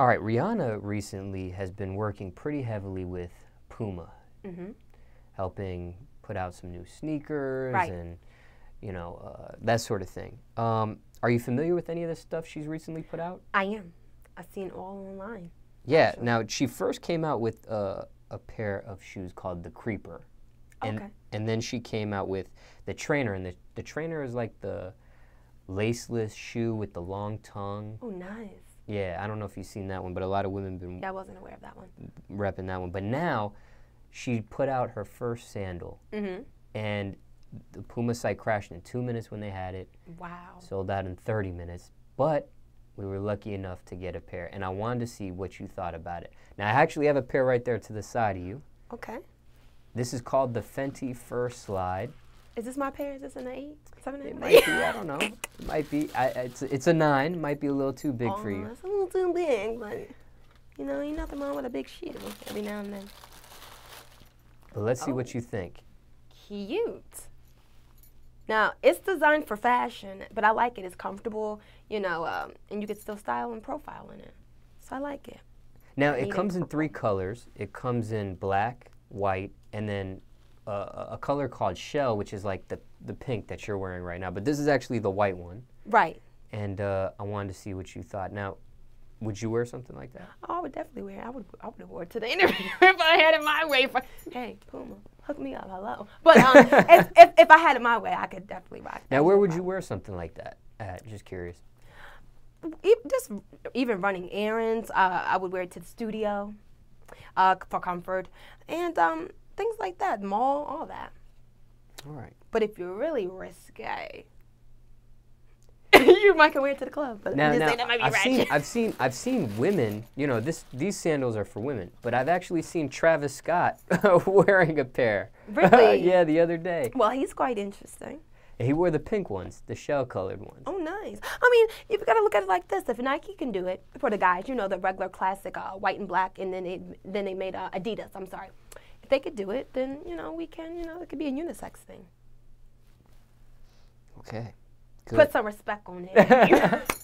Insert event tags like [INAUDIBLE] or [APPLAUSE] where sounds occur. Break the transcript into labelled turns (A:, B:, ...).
A: All right, Rihanna recently has been working pretty heavily with Puma,
B: Mm-hmm.
A: helping put out some new sneakers
B: Right.
A: and you know uh, that sort of thing. Um, are you familiar with any of the stuff she's recently put out?
B: I am. I've seen all online.
A: Yeah.
B: Actually.
A: Now she first came out with uh, a pair of shoes called the Creeper, and
B: Okay.
A: and then she came out with the Trainer, and the the Trainer is like the laceless shoe with the long tongue.
B: Oh, nice.
A: Yeah, I don't know if you've seen that one, but a lot of women been
B: Yeah, I wasn't aware of that one.
A: repping that one. But now she put out her first sandal,
B: Mm-hmm.
A: and the Puma site crashed in two minutes when they had it,
B: Wow.
A: sold out in 30 minutes. But we were lucky enough to get a pair, and I wanted to see what you thought about it. Now, I actually have a pair right there to the side of you.
B: Okay.
A: This is called the Fenty Fur Slide.
B: Is this my pair? Is this an eight? Seven, eight?
A: It might be, I [LAUGHS] don't know. It might be, I, it's, it's a nine, might be a little too big for
B: Oh,
A: you.
B: It's a little too big, but you know, ain't nothing wrong with a big shoe every now and then.
A: But let's see
B: Oh.
A: what you think.
B: Cute. Now it's designed for fashion, but I like it. It's comfortable, you know, um, and you can still style and profile in it. So I like it.
A: Now
B: Need
A: it
B: it
A: comes in three colors. It comes in black, white, and then a color called shell, which is like the the pink that you're wearing right now. But this is actually the white one,
B: Right.
A: and uh, I wanted to see what you thought. Now, would you wear something like that?
B: Oh, I would definitely wear. it. I would. I would have wore it to the [LAUGHS] interview [LAUGHS] if I had it my way. For, hey, Puma, hook me up. Hello. But um, [LAUGHS] if, if if I had it my way, I could definitely rock. that.
A: Now, where would you wear something like that? At? Just curious.
B: Just even running errands. Uh, I would wear it to the studio uh, for comfort and um, things like that. Mall, all that.
A: All right.
B: But if you're really risque, [LAUGHS] you might can wear it to the club. But
A: Now, now
B: saying that might be
A: I've seen. I've seen I've seen women. You know, this these sandals are for women, but I've actually seen Travis Scott [LAUGHS] wearing a pair. [LAUGHS]
B: Really?
A: yeah, the other day.
B: well, he's quite interesting.
A: He wore the pink ones, the shell colored ones.
B: Oh, nice. I mean, you've got to look at it like this. If Nike can do it for the guys, you know, the regular classic uh, white and black, and then they then they made uh, Adidas. I'm sorry. If they could do it, then you know we can. You know, it could be a unisex thing.
A: Okay. Good.
B: Put some respect on it. [LAUGHS] [LAUGHS]